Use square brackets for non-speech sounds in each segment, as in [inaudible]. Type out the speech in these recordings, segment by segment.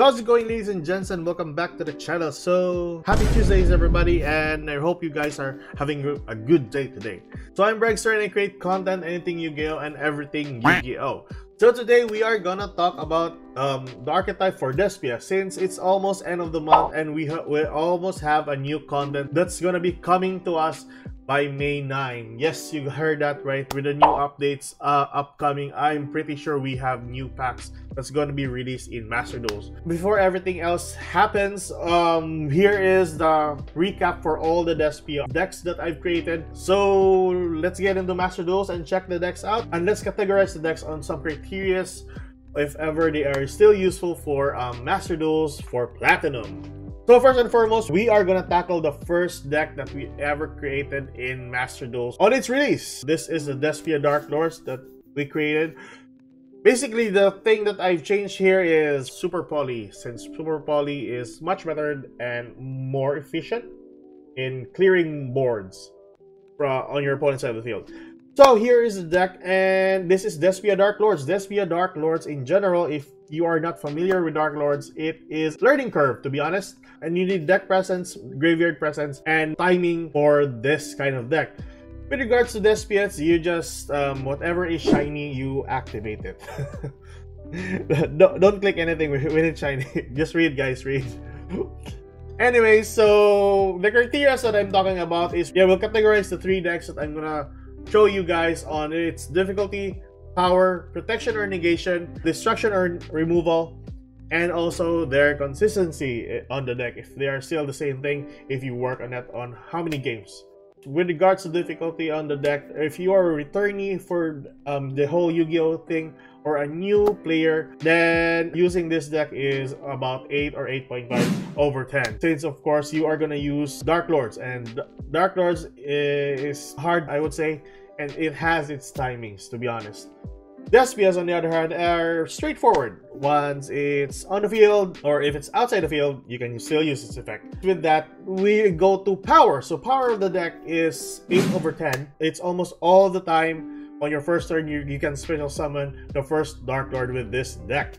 How's it going ladies and gents and welcome back to the channel. So happy Tuesdays everybody and I hope you guys are having a good day today. So I'm Bregzter and I create content anything Yu-Gi-Oh and everything Yu-Gi-Oh. So today we are gonna talk about um, the archetype for Despia since it's almost end of the month and we, we almost have a new content that's gonna be coming to us by May 9. Yes, you heard that right. With the new updates uh, upcoming, I'm pretty sure we have new packs that's going to be released in Master Duels. Before everything else happens, um, here is the recap for all the Despia decks that I've created. So let's get into Master Duels and check the decks out. And let's categorize the decks on some criterias if ever they are still useful for um, Master Duels for Platinum. So first and foremost, we are gonna tackle the first deck that we ever created in Master Duels on its release. This is the Despia Dark Lords that we created. Basically, the thing that I've changed here is Super Poly, since Super Poly is much better and more efficient in clearing boards on your opponent's side of the field. So here is the deck, and this is Despia Dark Lords. Despia Dark Lords in general, if you are not familiar with Dark Lords, it is learning curve, to be honest. And you need deck presence, graveyard presence, and timing for this kind of deck. With regards to Despia's, you just, um, whatever is shiny, you activate it. [laughs] don't, don't click anything when it's shiny. [laughs] just read, guys, read. anyway, so the criteria that I'm talking about is, yeah, we'll categorize the three decks that I'm gonna show you guys on its difficulty, power, protection or negation, destruction or removal, and also their consistency eh, on the deck. If they are still the same thing if you work on that on how many games? With regards to difficulty on the deck if you are a returnee for um, the whole yu-gi-oh thing or a new player then using this deck is about 8 or 8.5 over 10 since of course you are gonna use dark lords and dark lords is hard i would say and it has its timings to be honest Despias, on the other hand, are straightforward. Once it's on the field, or if it's outside the field, you can still use its effect. With that, we go to power. So power of the deck is 8 over 10. It's almost all the time on your first turn, you, you can special summon the first Dark Lord with this deck.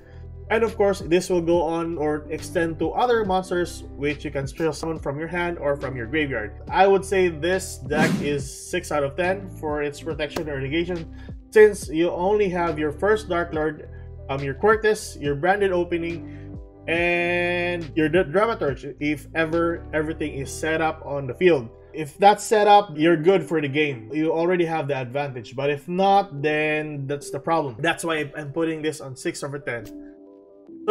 And of course, this will go on or extend to other monsters which you can special summon from your hand or from your graveyard. I would say this deck is 6 out of 10 for its protection or negation since you only have your first Dark Lord, um, your Quartus, your branded opening, and your Dramaturge if ever everything is set up on the field. If that's set up, you're good for the game. You already have the advantage. But if not, then that's the problem. That's why I'm putting this on 6 over 10.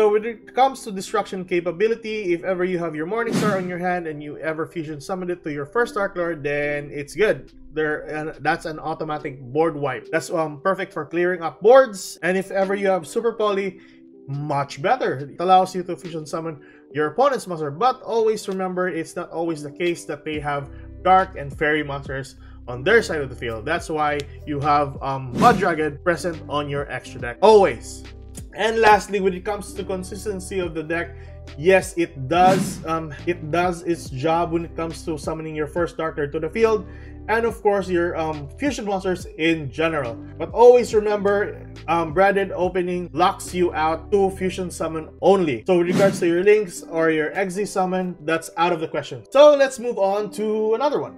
So when it comes to destruction capability, if ever you have your Morningstar on your hand and you ever fusion summon it to your first Dark Lord, then it's good. There, uh, that's an automatic board wipe. That's um perfect for clearing up boards. And if ever you have Super Poly, much better. It allows you to fusion summon your opponent's monster. But always remember, it's not always the case that they have Dark and Fairy monsters on their side of the field. That's why you have um, Mudragon present on your extra deck. Always. And lastly, when it comes to consistency of the deck, yes, it does um, it does its job when it comes to summoning your first starter to the field, and of course your um, fusion monsters in general. But always remember, um, branded opening locks you out to fusion summon only. So with regards to your links or your Xyz summon, that's out of the question. So let's move on to another one.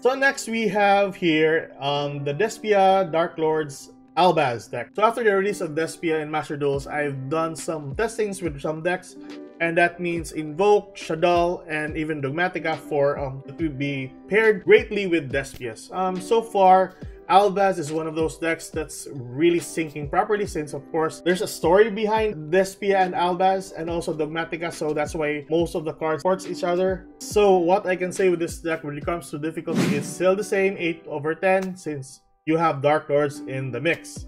So next we have here um, the Despia Dark Lords Albaz deck. So after the release of Despia and Master Duels, I've done some testings with some decks, and that means Invoke, Shaddoll, and even Dogmatika for um, to be paired greatly with Despias. Um, so far, Albaz is one of those decks that's really syncing properly since of course there's a story behind Despia and Albaz and also Dogmatika so that's why most of the cards supports each other. So what I can say with this deck when it comes to difficulty is still the same 8 over 10 since you have Dark Lords in the mix.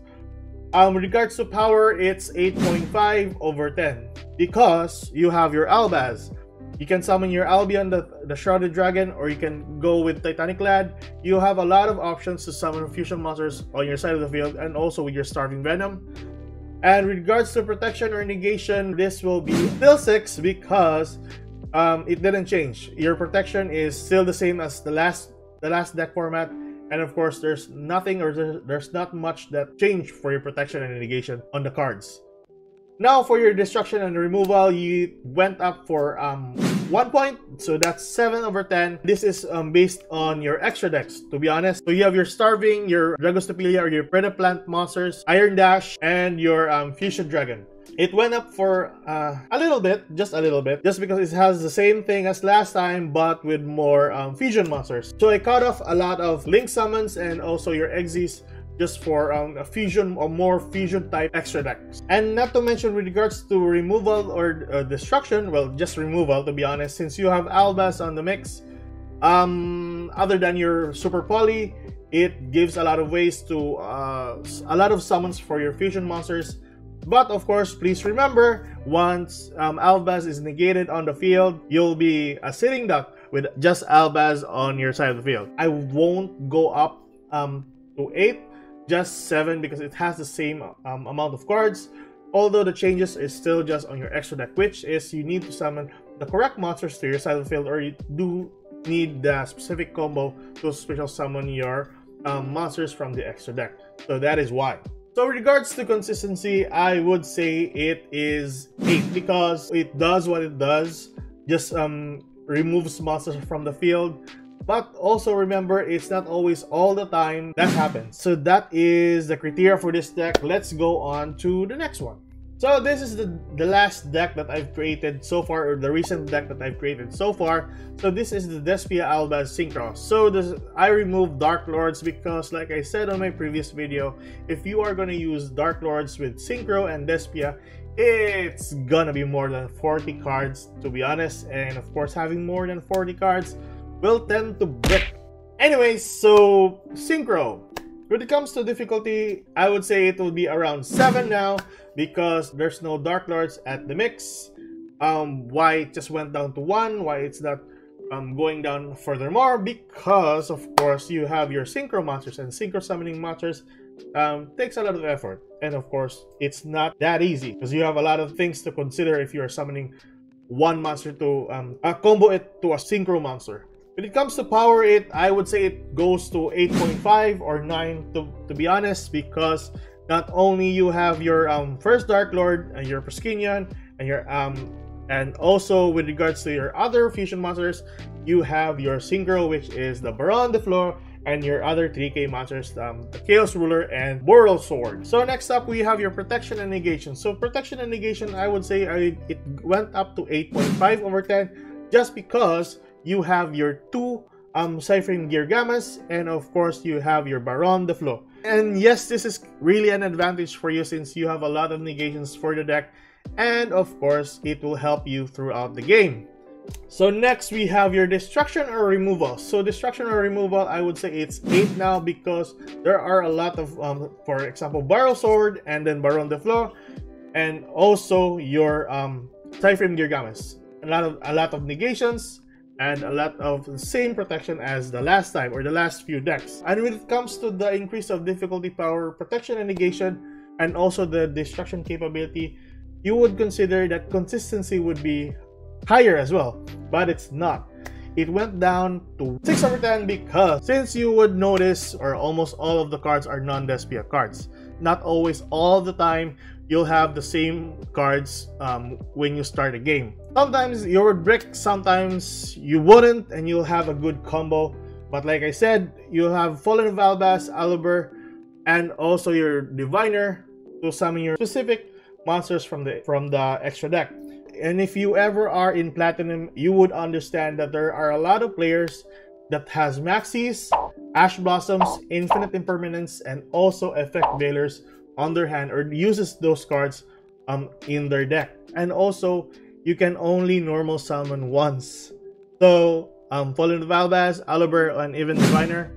Um, regards to power, it's 8.5 over 10 because you have your Albaz. You can summon your Albion, the, the Shrouded Dragon, or you can go with Titaniklad. You have a lot of options to summon fusion monsters on your side of the field and also with your Starving Venom. And regards to protection or negation, this will be still 6 because um, it didn't change. Your protection is still the same as the last the last deck format and of course, there's nothing or there's not much that changed for your protection and negation on the cards. Now for your destruction and removal, you went up for um, 1 point, so that's 7 over 10. This is um, based on your extra decks, to be honest. So you have your Starving, your Dragostapelia or your Predaplant monsters, Iron Dash, and your um, Fusion Dragon. It went up for uh, a little bit, just a little bit, just because it has the same thing as last time, but with more um, fusion monsters. So I cut off a lot of Link summons and also your Xyzs just for um, a fusion or more fusion type extra decks. And not to mention with regards to removal or uh, destruction, well, just removal to be honest, since you have Albaz on the mix, um, other than your Super Poly, it gives a lot of ways to, uh, a lot of summons for your fusion monsters but of course, please remember, once um, Albaz is negated on the field, you'll be a sitting duck with just Albaz on your side of the field. I won't go up um, to 8, just 7 because it has the same um, amount of cards. Although the changes is still just on your extra deck, which is you need to summon the correct monsters to your side of the field or you do need the specific combo to special summon your um, monsters from the extra deck. So that is why. So regards to consistency, I would say it is 8 because it does what it does. Just um, removes monsters from the field. But also remember, it's not always all the time that happens. So that is the criteria for this deck. Let's go on to the next one. So this is the, the last deck that I've created so far, or the recent deck that I've created so far. So this is the Despia Albaz Synchro. So this, I removed Dark Lords because like I said on my previous video, if you are going to use Dark Lords with Synchro and Despia, it's gonna be more than 40 cards to be honest. And of course having more than 40 cards will tend to break. Anyways, so Synchro. When it comes to difficulty, I would say it will be around 7 now because there's no Dark Lords at the mix. Um, why it just went down to 1, why it's not um, going down furthermore, because of course you have your Synchro monsters and Synchro summoning monsters um, takes a lot of effort. And of course, it's not that easy because you have a lot of things to consider if you are summoning one monster to um, uh, combo it to a Synchro monster. When it comes to power it, I would say it goes to 8.5 or 9 to, to be honest because not only you have your um, first Dark Lord and your Proskenion and your um and also with regards to your other fusion monsters, you have your Synchro which is the Baronne de Fleur and your other 3k monsters, um, the Chaos Ruler and Borrelsword. So next up, we have your Protection and Negation. So Protection and Negation, I would say I, it went up to 8.5 over 10 just because you have your two um, PSY-Framegear Gammas, and of course you have your Baronne de Fleur. And yes, this is really an advantage for you since you have a lot of negations for the deck, and of course it will help you throughout the game. So next we have your destruction or removal. So destruction or removal, I would say it's 8 now because there are a lot of, um, for example, Borrelsword and then Baronne de Fleur, and also your um, PSY-Framegear Gammas. A lot of a lot of negations, and a lot of the same protection as the last time or the last few decks. And when it comes to the increase of difficulty power, protection and negation, and also the destruction capability, you would consider that consistency would be higher as well, but it's not. It went down to 6 over 10 because since you would notice or almost all of the cards are non-Despia cards. Not always all the time you'll have the same cards um, when you start a game. Sometimes you would brick, sometimes you wouldn't, and you'll have a good combo. But like I said, you'll have Fallen of Albaz, Aluber, and also your Diviner to summon your specific monsters from the from the extra deck. And if you ever are in Platinum, you would understand that there are a lot of players that has Maxis, Ash Blossoms, Infinite Impermanence, and also Effect Veilers on their hand or uses those cards um, in their deck. And also, you can only normal summon once. So, um, Fallen of Albaz, Aluber, and even Diviner,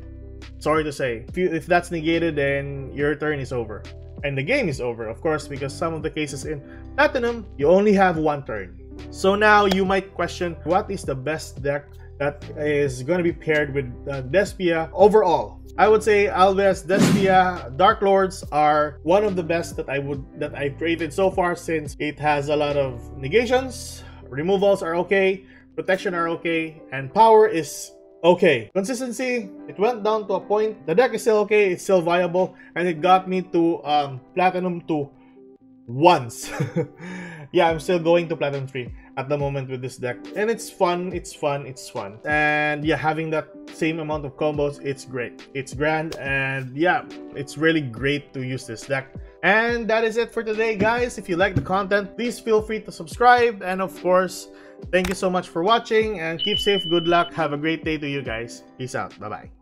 sorry to say, if, you, if that's negated, then your turn is over. And the game is over, of course, because some of the cases in Platinum, you only have one turn. So now you might question, what is the best deck that is going to be paired with uh, Despia overall? I would say Albaz, Despia, Dark Lords are one of the best that I would that I've created so far since it has a lot of negations, removals are okay, protection are okay, and power is okay. Consistency, it went down to a point. The deck is still okay, it's still viable, and it got me to um, Platinum 2 once. [laughs] yeah, I'm still going to Platinum 3 at the moment with this deck. And it's fun, it's fun, it's fun. And yeah, having that same amount of combos, it's great. It's grand and yeah, it's really great to use this deck. And that is it for today, guys. If you like the content, please feel free to subscribe. And of course, thank you so much for watching and keep safe, good luck, have a great day to you guys. Peace out. Bye-bye.